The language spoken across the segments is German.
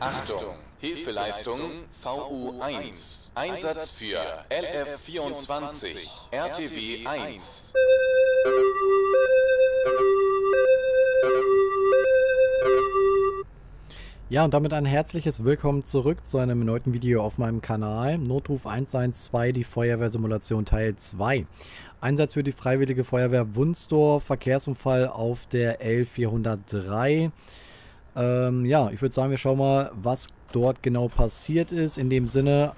Achtung! Hilfeleistung VU1. Einsatz für LF24, RTW 1. Ja, und damit ein herzliches Willkommen zurück zu einem neuen Video auf meinem Kanal. Notruf 112, die Feuerwehrsimulation Teil 2. Einsatz für die Freiwillige Feuerwehr Wunsdorf, Verkehrsunfall auf der L403. Ähm, ja, ich würde sagen, wir schauen mal, was dort genau passiert ist. In dem Sinne,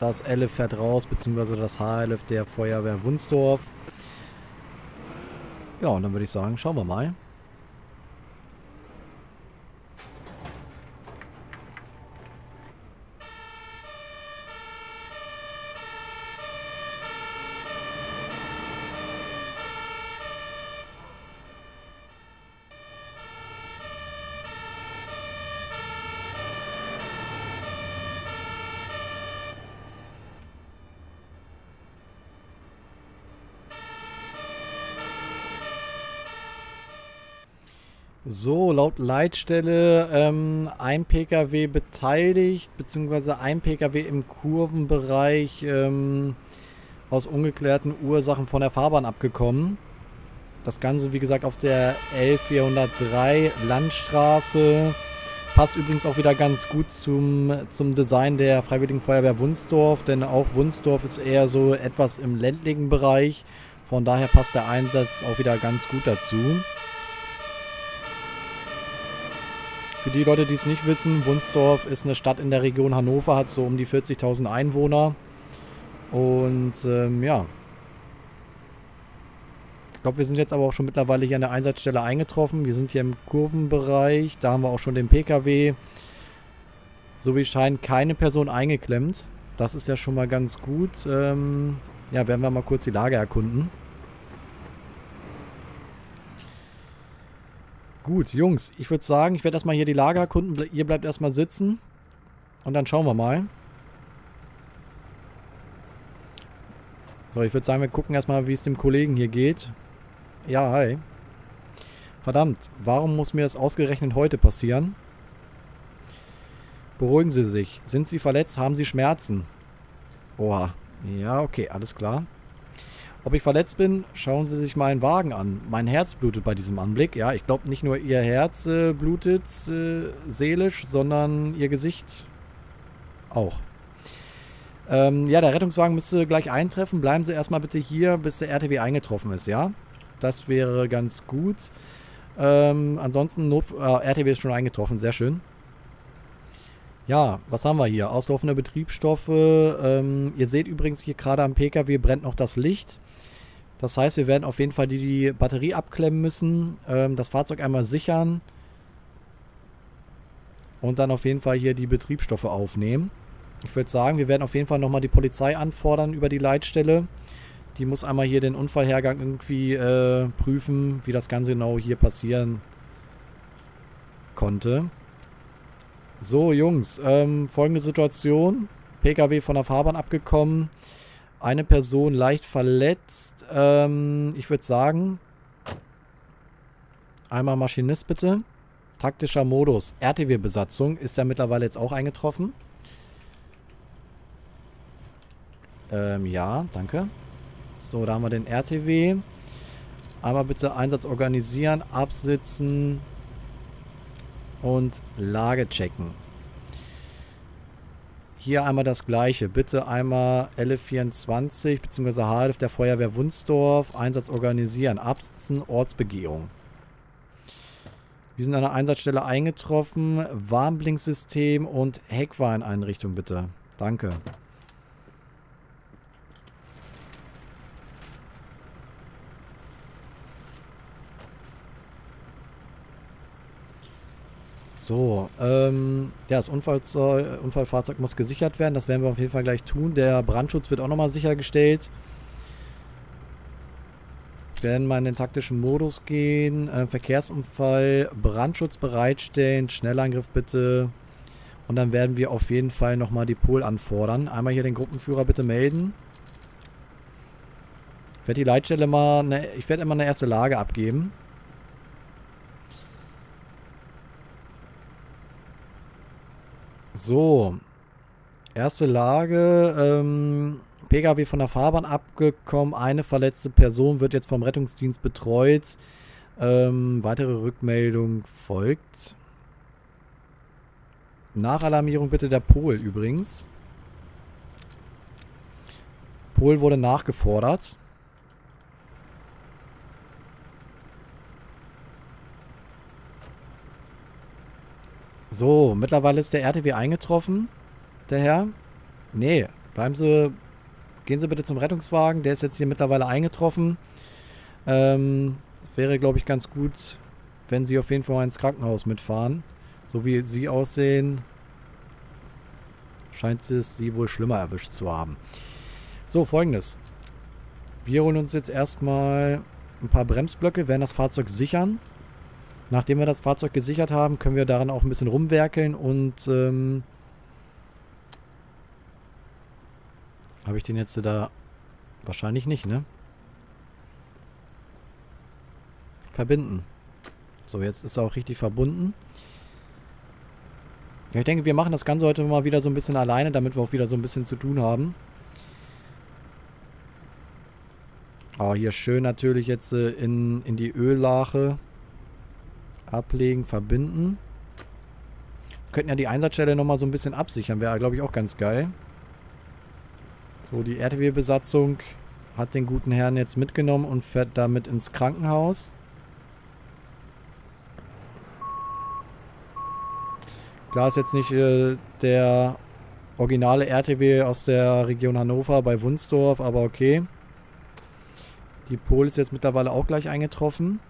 das LF fährt raus, beziehungsweise das HLF der Feuerwehr Wunsdorf. Ja, und dann würde ich sagen, schauen wir mal. So, laut Leitstelle ähm, ein Pkw beteiligt, beziehungsweise ein Pkw im Kurvenbereich ähm, aus ungeklärten Ursachen von der Fahrbahn abgekommen. Das Ganze, wie gesagt, auf der L403 Landstraße. Passt übrigens auch wieder ganz gut zum, zum Design der Freiwilligen Feuerwehr Wunsdorf, denn auch Wunsdorf ist eher so etwas im ländlichen Bereich. Von daher passt der Einsatz auch wieder ganz gut dazu. Für die Leute, die es nicht wissen, Wunsdorf ist eine Stadt in der Region Hannover, hat so um die 40.000 Einwohner. Und ähm, ja. Ich glaube, wir sind jetzt aber auch schon mittlerweile hier an der Einsatzstelle eingetroffen. Wir sind hier im Kurvenbereich. Da haben wir auch schon den PKW. So wie scheint keine Person eingeklemmt. Das ist ja schon mal ganz gut. Ähm, ja, werden wir mal kurz die Lage erkunden. Gut, Jungs, ich würde sagen, ich werde erstmal hier die Lager erkunden. Ihr bleibt erstmal sitzen. Und dann schauen wir mal. So, ich würde sagen, wir gucken erstmal, wie es dem Kollegen hier geht. Ja, hi. Verdammt, warum muss mir das ausgerechnet heute passieren? Beruhigen Sie sich. Sind Sie verletzt? Haben Sie Schmerzen? Oha. Ja, okay, alles klar. Ob ich verletzt bin, schauen Sie sich meinen Wagen an. Mein Herz blutet bei diesem Anblick. Ja, ich glaube nicht nur Ihr Herz äh, blutet äh, seelisch, sondern Ihr Gesicht auch. Ähm, ja, der Rettungswagen müsste gleich eintreffen. Bleiben Sie erstmal bitte hier, bis der RTW eingetroffen ist, ja? Das wäre ganz gut. Ähm, ansonsten, Not äh, RTW ist schon eingetroffen, sehr schön. Ja, was haben wir hier? Auslaufende Betriebsstoffe. Ähm, ihr seht übrigens hier gerade am PKW brennt noch das Licht. Das heißt, wir werden auf jeden Fall die, die Batterie abklemmen müssen, ähm, das Fahrzeug einmal sichern und dann auf jeden Fall hier die Betriebsstoffe aufnehmen. Ich würde sagen, wir werden auf jeden Fall nochmal die Polizei anfordern über die Leitstelle. Die muss einmal hier den Unfallhergang irgendwie äh, prüfen, wie das Ganze genau hier passieren konnte. So, Jungs, ähm, folgende Situation. PKW von der Fahrbahn abgekommen. Eine Person leicht verletzt. Ähm, ich würde sagen, einmal Maschinist bitte. Taktischer Modus. RTW-Besatzung. Ist ja mittlerweile jetzt auch eingetroffen. Ähm, ja, danke. So, da haben wir den RTW. Einmal bitte Einsatz organisieren, absitzen und Lage checken. Hier einmal das gleiche. Bitte einmal LF24 bzw. HLF der Feuerwehr Wunsdorf. Einsatz organisieren. Absitzen, Ortsbegehung. Wir sind an der Einsatzstelle eingetroffen. Warnblinksystem und Heckwarneinrichtung bitte. Danke. So, ähm, ja, das Unfallzeug, Unfallfahrzeug muss gesichert werden. Das werden wir auf jeden Fall gleich tun. Der Brandschutz wird auch nochmal sichergestellt. Wir werden mal in den taktischen Modus gehen. Äh, Verkehrsunfall, Brandschutz bereitstellen, Schnellangriff bitte. Und dann werden wir auf jeden Fall nochmal die Pool anfordern. Einmal hier den Gruppenführer bitte melden. Ich werde die Leitstelle mal, ne, ich werde immer eine erste Lage abgeben. So. Erste Lage. Ähm, Pkw von der Fahrbahn abgekommen. Eine verletzte Person wird jetzt vom Rettungsdienst betreut. Ähm, weitere Rückmeldung folgt. Nachalarmierung bitte der Pol übrigens. Pol wurde nachgefordert. So, mittlerweile ist der RTW eingetroffen, der Herr. Nee, bleiben Sie, gehen Sie bitte zum Rettungswagen. Der ist jetzt hier mittlerweile eingetroffen. Ähm, wäre, glaube ich, ganz gut, wenn Sie auf jeden Fall mal ins Krankenhaus mitfahren. So wie Sie aussehen, scheint es Sie wohl schlimmer erwischt zu haben. So, folgendes. Wir holen uns jetzt erstmal ein paar Bremsblöcke, werden das Fahrzeug sichern. Nachdem wir das Fahrzeug gesichert haben, können wir daran auch ein bisschen rumwerkeln und ähm, habe ich den jetzt da wahrscheinlich nicht, ne? Verbinden. So, jetzt ist er auch richtig verbunden. Ja, ich denke, wir machen das Ganze heute mal wieder so ein bisschen alleine, damit wir auch wieder so ein bisschen zu tun haben. Oh, hier schön natürlich jetzt äh, in, in die Öllache. Ablegen, verbinden. Wir könnten ja die Einsatzstelle nochmal so ein bisschen absichern. Wäre, glaube ich, auch ganz geil. So, die RTW-Besatzung hat den guten Herrn jetzt mitgenommen und fährt damit ins Krankenhaus. Klar ist jetzt nicht äh, der originale RTW aus der Region Hannover bei Wunsdorf, aber okay. Die Pol ist jetzt mittlerweile auch gleich eingetroffen.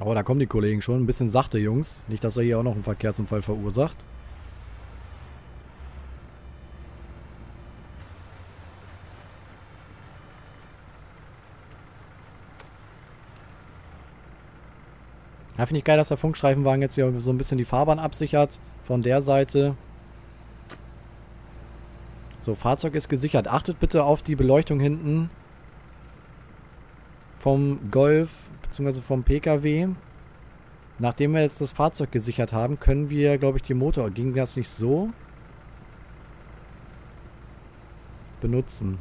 Aber da kommen die Kollegen schon. Ein bisschen sachte, Jungs. Nicht, dass er hier auch noch einen Verkehrsunfall verursacht. Ja, finde ich geil, dass der Funkstreifenwagen jetzt hier so ein bisschen die Fahrbahn absichert. Von der Seite. So, Fahrzeug ist gesichert. Achtet bitte auf die Beleuchtung hinten. Vom Golf beziehungsweise vom PKW. Nachdem wir jetzt das Fahrzeug gesichert haben, können wir, glaube ich, die Motor... Ging das nicht so? Benutzen.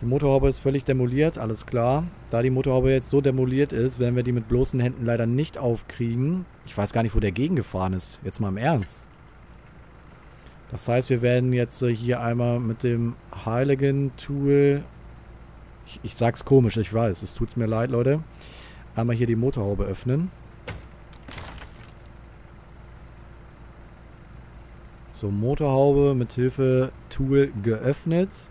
Die Motorhaube ist völlig demoliert, alles klar. Da die Motorhaube jetzt so demoliert ist, werden wir die mit bloßen Händen leider nicht aufkriegen. Ich weiß gar nicht, wo der gegengefahren ist. Jetzt mal im Ernst. Das heißt, wir werden jetzt äh, hier einmal mit dem Heiligen-Tool ich, ich sag's komisch, ich weiß. Es tut mir leid, Leute. Einmal hier die Motorhaube öffnen. So, Motorhaube mit Hilfe Tool geöffnet.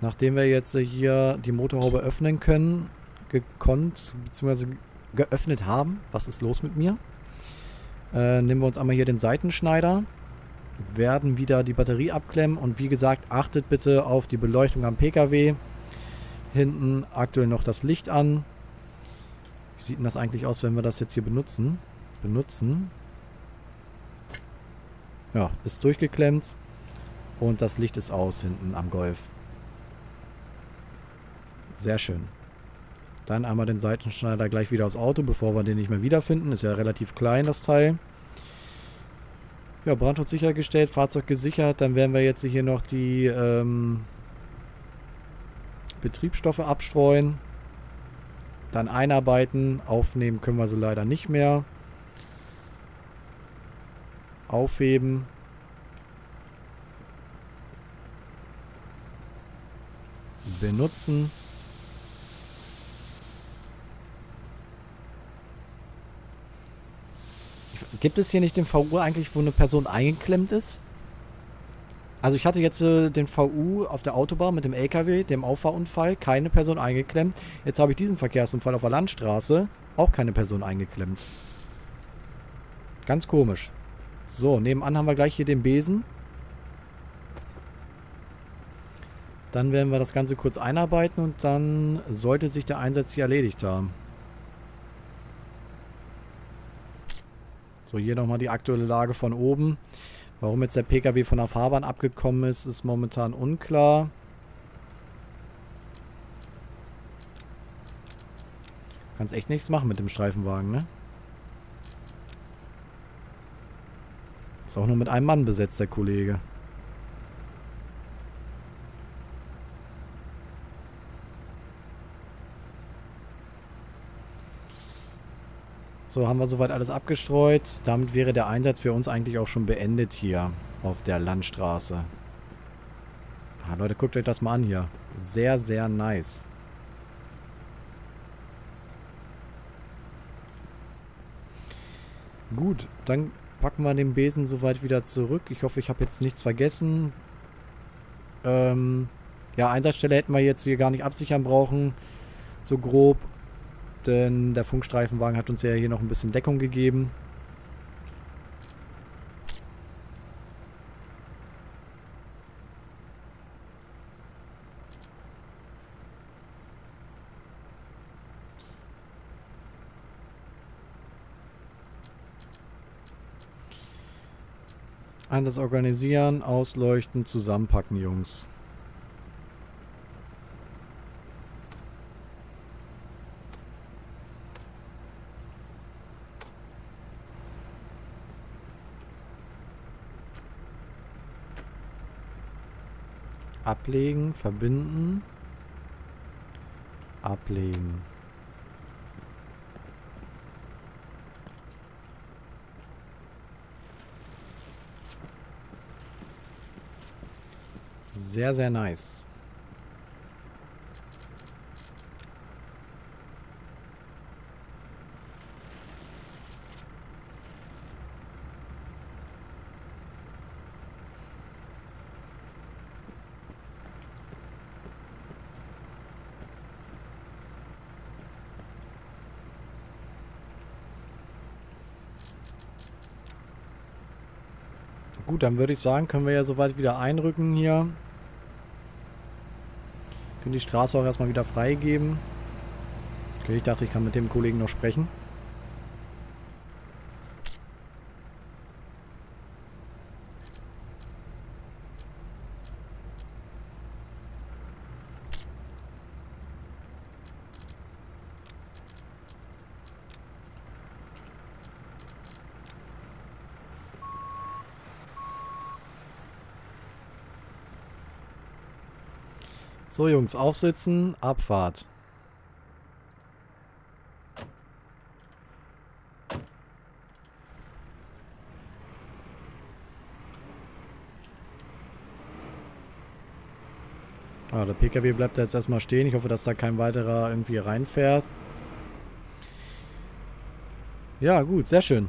Nachdem wir jetzt hier die Motorhaube öffnen können, gekonnt, bzw. geöffnet haben, was ist los mit mir? Äh, nehmen wir uns einmal hier den Seitenschneider, werden wieder die Batterie abklemmen und wie gesagt, achtet bitte auf die Beleuchtung am PKW. Hinten aktuell noch das Licht an. Wie sieht denn das eigentlich aus, wenn wir das jetzt hier benutzen? Benutzen. Ja, ist durchgeklemmt. Und das Licht ist aus hinten am Golf. Sehr schön. Dann einmal den Seitenschneider gleich wieder aufs Auto, bevor wir den nicht mehr wiederfinden. Ist ja relativ klein, das Teil. Ja, Brandschutz sichergestellt, Fahrzeug gesichert. Dann werden wir jetzt hier noch die ähm, Betriebsstoffe abstreuen. Dann einarbeiten. Aufnehmen können wir sie leider nicht mehr. Aufheben. Benutzen. Gibt es hier nicht den VU eigentlich, wo eine Person eingeklemmt ist? Also ich hatte jetzt äh, den VU auf der Autobahn mit dem LKW, dem Auffahrunfall, keine Person eingeklemmt. Jetzt habe ich diesen Verkehrsunfall auf der Landstraße, auch keine Person eingeklemmt. Ganz komisch. So, nebenan haben wir gleich hier den Besen. Dann werden wir das Ganze kurz einarbeiten und dann sollte sich der Einsatz hier erledigt haben. So, hier nochmal die aktuelle Lage von oben. Warum jetzt der PKW von der Fahrbahn abgekommen ist, ist momentan unklar. Kannst echt nichts machen mit dem Streifenwagen, ne? Ist auch nur mit einem Mann besetzt, der Kollege. So, haben wir soweit alles abgestreut. Damit wäre der Einsatz für uns eigentlich auch schon beendet hier auf der Landstraße. Ah, Leute, guckt euch das mal an hier. Sehr, sehr nice. Gut, dann packen wir den Besen soweit wieder zurück. Ich hoffe, ich habe jetzt nichts vergessen. Ähm, ja, Einsatzstelle hätten wir jetzt hier gar nicht absichern brauchen. So grob. Denn der Funkstreifenwagen hat uns ja hier noch ein bisschen Deckung gegeben. Einsatz organisieren, ausleuchten, zusammenpacken, Jungs. Ablegen, verbinden. Ablegen. Sehr, sehr nice. Gut, dann würde ich sagen, können wir ja soweit wieder einrücken hier. Können die Straße auch erstmal wieder freigeben. Okay, ich dachte, ich kann mit dem Kollegen noch sprechen. So, Jungs, aufsitzen, Abfahrt. Ah, der PKW bleibt jetzt erstmal stehen. Ich hoffe, dass da kein weiterer irgendwie reinfährt. Ja, gut, sehr schön.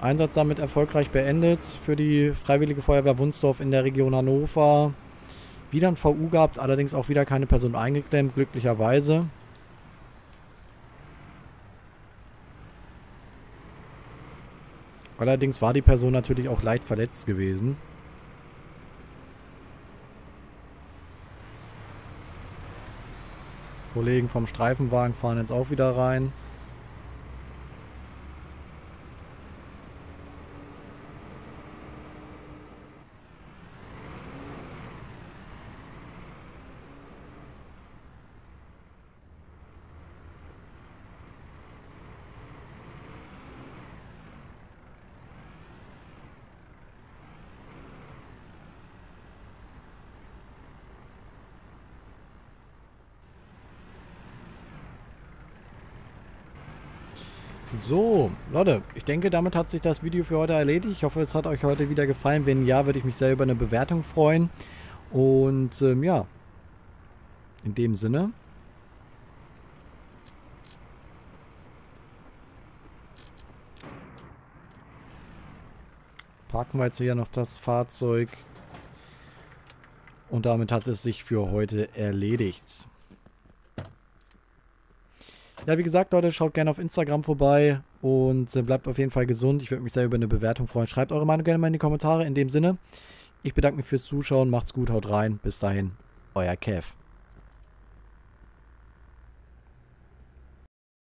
Einsatz damit erfolgreich beendet für die Freiwillige Feuerwehr Wunsdorf in der Region Hannover. Wieder ein VU gehabt, allerdings auch wieder keine Person eingeklemmt, glücklicherweise. Allerdings war die Person natürlich auch leicht verletzt gewesen. Kollegen vom Streifenwagen fahren jetzt auch wieder rein. So, Leute, ich denke, damit hat sich das Video für heute erledigt. Ich hoffe, es hat euch heute wieder gefallen. Wenn ja, würde ich mich sehr über eine Bewertung freuen. Und ähm, ja, in dem Sinne. Parken wir jetzt hier noch das Fahrzeug. Und damit hat es sich für heute erledigt. Ja, wie gesagt, Leute, schaut gerne auf Instagram vorbei und äh, bleibt auf jeden Fall gesund. Ich würde mich sehr über eine Bewertung freuen. Schreibt eure Meinung gerne mal in die Kommentare. In dem Sinne, ich bedanke mich fürs Zuschauen. Macht's gut, haut rein. Bis dahin, euer Kev.